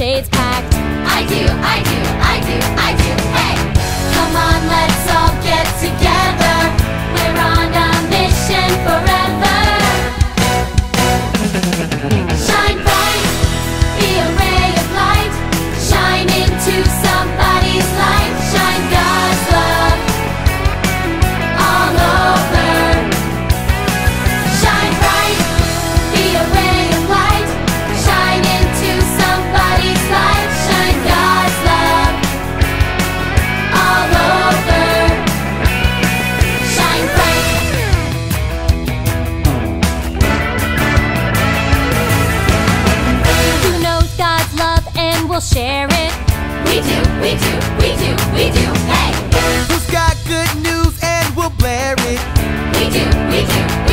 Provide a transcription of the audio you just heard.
shades packed. I do, I do, and will share it? We do, we do, we do, we do. Hey, Who's got good news and we'll blare it? we do, we do, we do, we do.